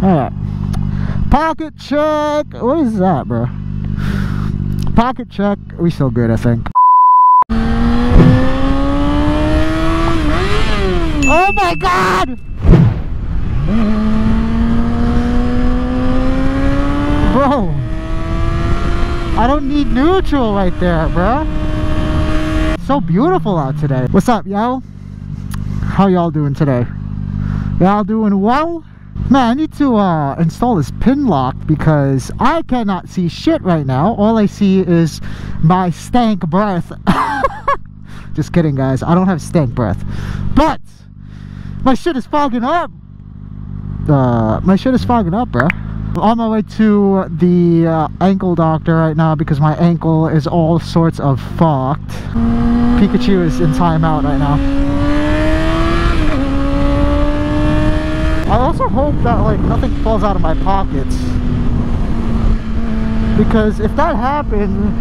Alright. Pocket check. What is that, bro? Pocket check. We still good, I think. Oh my god! Bro. I don't need neutral right there, bro. So beautiful out today. What's up, y'all? How y'all doing today? Y'all doing well? Man, I need to uh, install this Pinlock because I cannot see shit right now. All I see is my stank breath. Just kidding, guys. I don't have stank breath. But my shit is fogging up. Uh, my shit is fogging up, bro. On my way to the uh, ankle doctor right now because my ankle is all sorts of fucked. Pikachu is in timeout right now. I also hope that like nothing falls out of my pockets. Because if that happens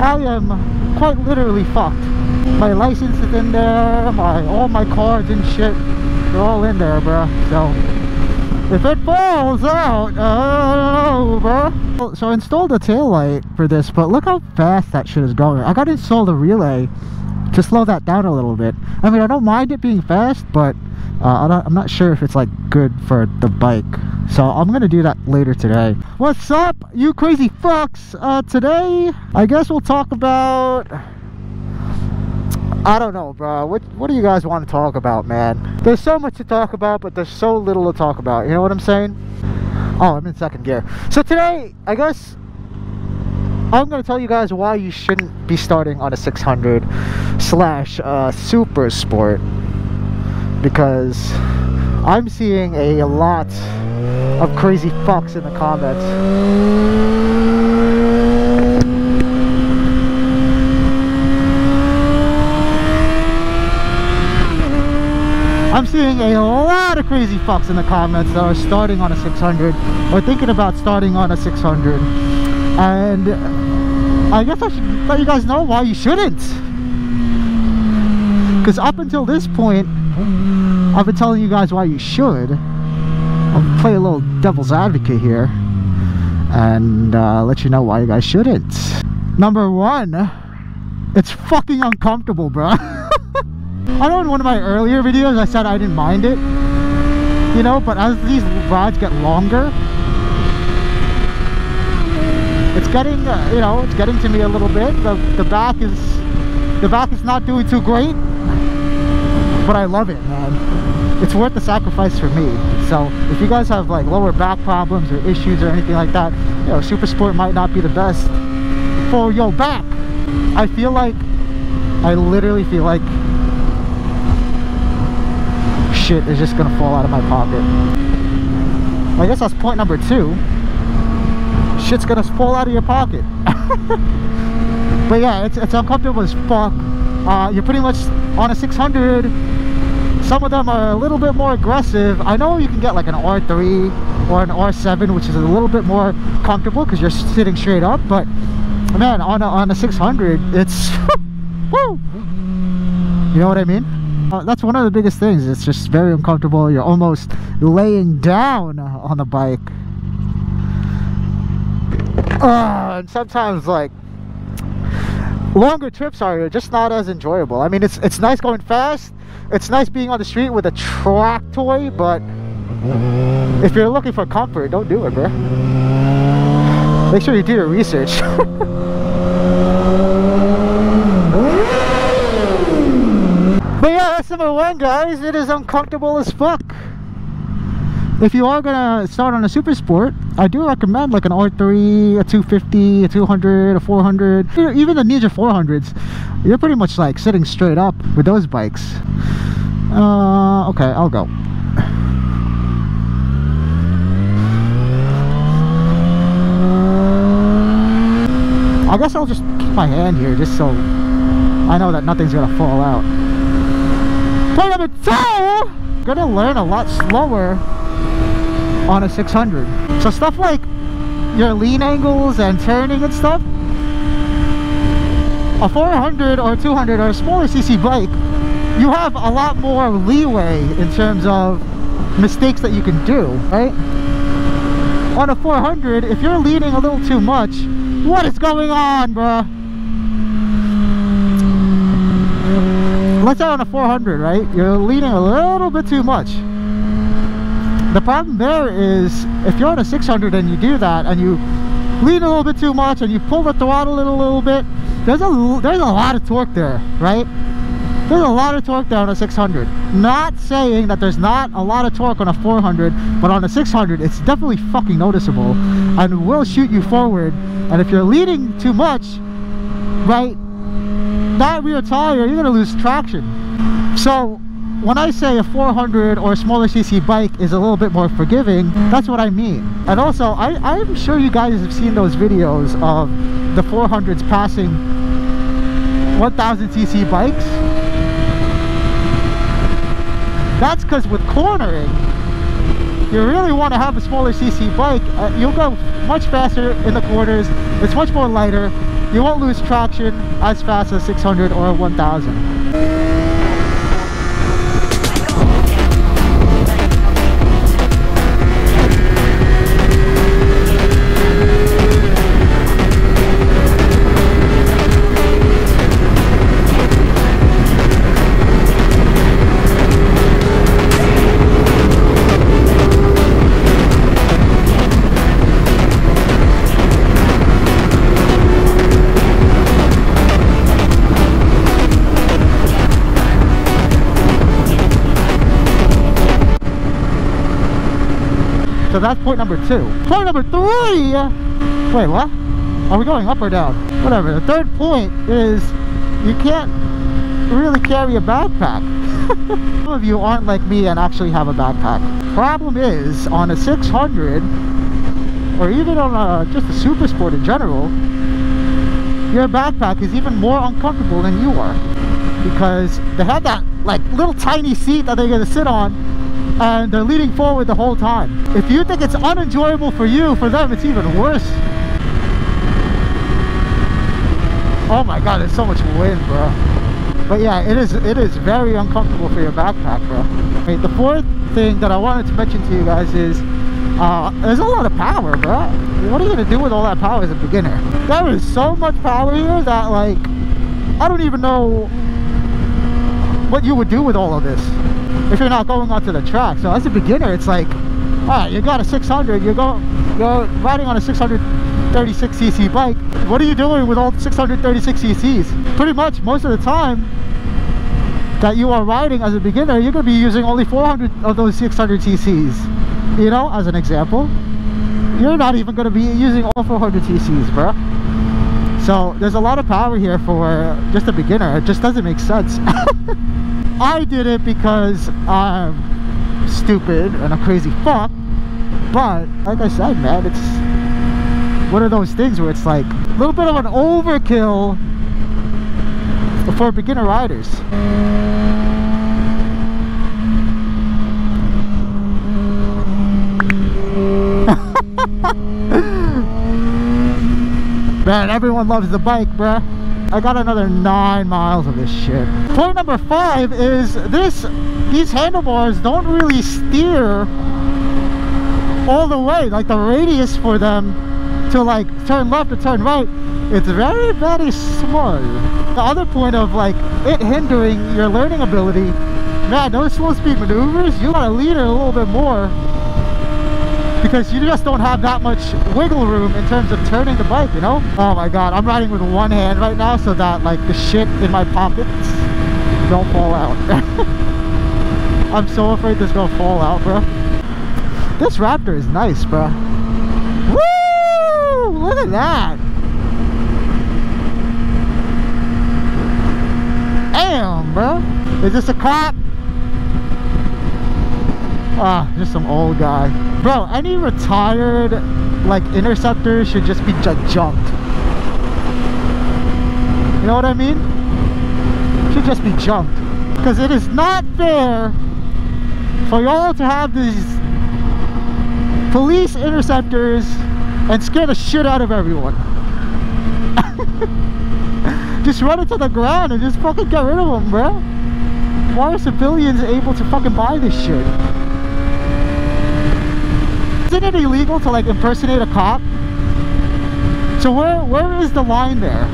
I am quite literally fucked. My license is in there my all my cards and shit they're all in there bro so. If it falls out oh bro so I installed a tail light for this but look how fast that shit is going. I gotta install the relay to slow that down a little bit. I mean I don't mind it being fast but uh, I'm not sure if it's like good for the bike. So I'm gonna do that later today. What's up you crazy fucks? Uh, today I guess we'll talk about I don't know bro. What, what do you guys want to talk about man? There's so much to talk about but there's so little to talk about. You know what I'm saying? Oh I'm in second gear. So today I guess I'm going to tell you guys why you shouldn't be starting on a 600 slash uh, super sport because I'm seeing a lot of crazy fucks in the comments. I'm seeing a lot of crazy fucks in the comments that are starting on a 600 or thinking about starting on a 600 and I guess I should let you guys know why you shouldn't because up until this point I've been telling you guys why you should. I'll play a little devil's advocate here and uh, let you know why you guys shouldn't. Number one, it's fucking uncomfortable, bro. I know in one of my earlier videos I said I didn't mind it, you know, but as these rides get longer, it's getting, uh, you know, it's getting to me a little bit. The, the back is, the back is not doing too great but I love it, man. It's worth the sacrifice for me. So if you guys have like lower back problems or issues or anything like that, you know, Super Sport might not be the best for your back. I feel like, I literally feel like shit is just gonna fall out of my pocket. I guess that's point number two. Shit's gonna fall out of your pocket. but yeah, it's, it's uncomfortable as fuck. Uh, you're pretty much on a 600 some of them are a little bit more aggressive. I know you can get like an r3 or an r7 which is a little bit more comfortable because you're sitting straight up but man on a, on a 600 it's woo! You know what i mean? Uh, that's one of the biggest things. It's just very uncomfortable. You're almost laying down on the bike uh, and sometimes like longer trips are just not as enjoyable. I mean, it's it's nice going fast. It's nice being on the street with a track toy, but if you're looking for comfort, don't do it, bro. Make sure you do your research. but yeah, that's number one, guys. It is uncomfortable as fuck if you are gonna start on a super sport i do recommend like an r3 a 250 a 200 a 400 even the ninja 400s you're pretty much like sitting straight up with those bikes uh okay i'll go I guess I'll just keep my hand here just so I know that nothing's gonna fall out. Point number two! Gonna learn a lot slower on a 600 so stuff like your lean angles and turning and stuff a 400 or 200 or a smaller cc bike you have a lot more leeway in terms of mistakes that you can do, right? On a 400, if you're leaning a little too much, what is going on, bruh? Let's say on a 400, right? You're leaning a little bit too much. The problem there is if you're on a 600 and you do that and you lean a little bit too much and you pull the throttle in a little bit, there's a there's a lot of torque there, right? There's a lot of torque there on a 600. Not saying that there's not a lot of torque on a 400, but on a 600, it's definitely fucking noticeable and will shoot you forward. And if you're leaning too much, right, that rear tire, you're gonna lose traction. So when I say a 400 or a smaller cc bike is a little bit more forgiving, that's what I mean. And also, I, I'm sure you guys have seen those videos of the 400s passing 1000 cc bikes that's because with cornering, you really want to have a smaller CC bike. Uh, you'll go much faster in the corners. It's much more lighter. You won't lose traction as fast as 600 or 1000. So that's point number two. Point number three! Wait, what? Are we going up or down? Whatever. The third point is you can't really carry a backpack. Some of you aren't like me and actually have a backpack. Problem is, on a 600, or even on a, just a Super Sport in general, your backpack is even more uncomfortable than you are. Because they have that like little tiny seat that they're gonna sit on and they're leaning forward the whole time. If you think it's unenjoyable for you, for them it's even worse. Oh my god, there's so much wind, bro. But yeah, it is it is very uncomfortable for your backpack, bro. I mean, the fourth thing that I wanted to mention to you guys is uh, there's a lot of power, bro. What are you gonna do with all that power as a beginner? There is so much power here that like I don't even know what you would do with all of this if you're not going onto the track. So as a beginner, it's like, all right, you got a 600, you're going, you're riding on a 636 cc bike. What are you doing with all 636 cc's? Pretty much most of the time that you are riding as a beginner, you're going to be using only 400 of those 600 cc's. You know, as an example, you're not even going to be using all 400 cc's, bro. So there's a lot of power here for just a beginner. It just doesn't make sense. I did it because I'm stupid and a crazy fuck. But like I said, man, it's one of those things where it's like a little bit of an overkill for beginner riders. man, everyone loves the bike, bruh. I got another nine miles of this shit. Point number five is this, these handlebars don't really steer all the way. Like the radius for them to like turn left or turn right, it's very, very small. The other point of like it hindering your learning ability, man, those slow speed maneuvers, you gotta lean it a little bit more because you just don't have that much wiggle room in terms of turning the bike, you know? Oh my god, I'm riding with one hand right now so that like the shit in my pockets don't fall out. I'm so afraid this gonna fall out, bro. This Raptor is nice, bro. Woo! Look at that! Damn, bro. Is this a cop? Ah, just some old guy. Bro, any retired, like, interceptor should just be junked. You know what I mean? Should just be junked. Because it is not fair for y'all to have these police interceptors and scare the shit out of everyone. just run it to the ground and just fucking get rid of them, bro. Why are civilians able to fucking buy this shit? Isn't it illegal to like impersonate a cop? So where where is the line there?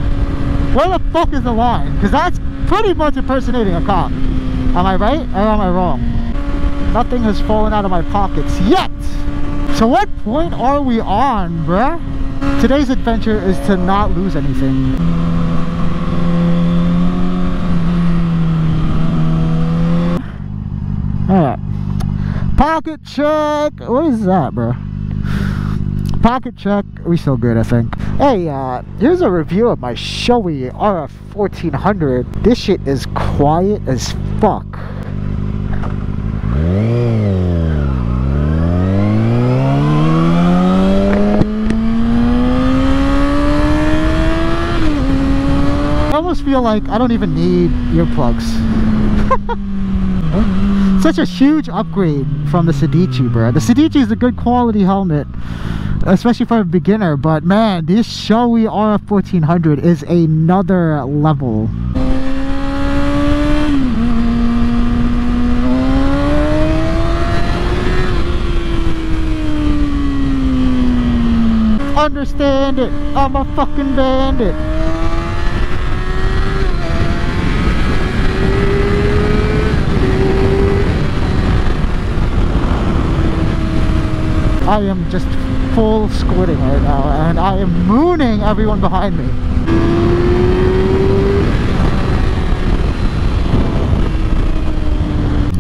Where the fuck is the line? Because that's pretty much impersonating a cop. Am I right or am I wrong? Nothing has fallen out of my pockets yet. So what point are we on, bruh? Today's adventure is to not lose anything. Alright. Pocket check. What is that, bro? Pocket check. We still good, I think. Hey, uh, here's a review of my Shoei RF 1400. This shit is quiet as fuck. I almost feel like I don't even need earplugs. Such a huge upgrade from the Sedici, bro. The Sedici is a good quality helmet, especially for a beginner. But man, this Shoei RF 1400 is another level. Understand it, I'm a fucking bandit. I am just full squidding right now and I am mooning everyone behind me.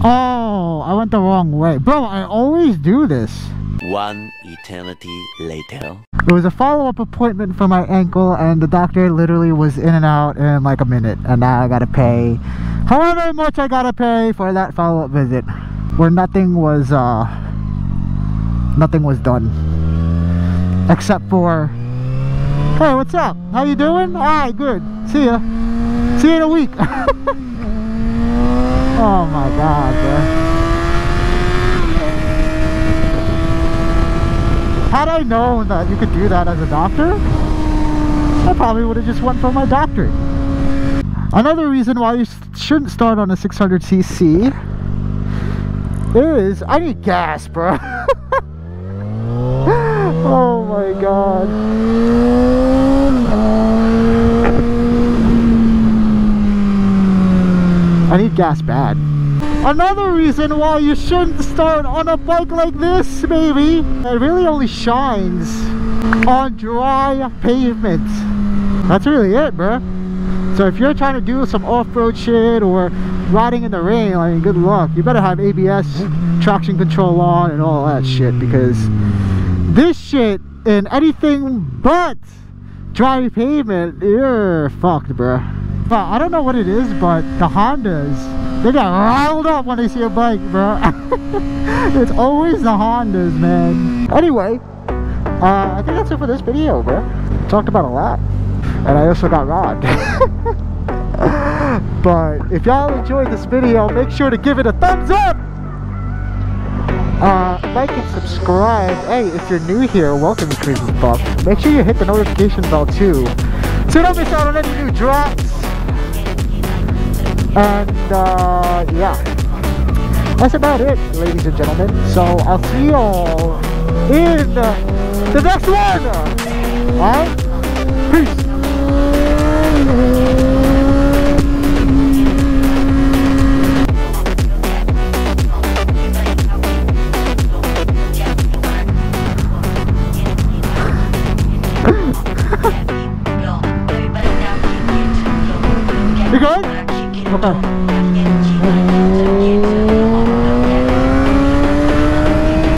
Oh, I went the wrong way. Bro, I always do this. One eternity later. It was a follow-up appointment for my ankle and the doctor literally was in and out in like a minute and now I gotta pay however much I gotta pay for that follow-up visit where nothing was uh nothing was done. Except for hey what's up? How you doing? All right good. See ya. See you in a week. Oh my god bro. Had I known that you could do that as a doctor I probably would have just went for my doctorate. Another reason why you shouldn't start on a 600cc is I need gas bro Oh my god. I need gas bad. Another reason why you shouldn't start on a bike like this, baby. It really only shines on dry pavement. That's really it, bro. So if you're trying to do some off-road shit or riding in the rain, I mean, good luck. You better have ABS, traction control on, and all that shit because this shit in anything but dry pavement, you're fucked, bro. But I don't know what it is, but the Hondas, they get riled up when they see a bike, bro. it's always the Hondas, man. Anyway, uh, I think that's it for this video, bro. Talked about a lot. And I also got robbed. but if y'all enjoyed this video, make sure to give it a thumbs up. Uh, like and subscribe. Hey, if you're new here, welcome to Crazy Fuck. Make sure you hit the notification bell too. So don't miss out on any new drops. And, uh, yeah. That's about it, ladies and gentlemen. So, I'll see y'all in the next one! Alright?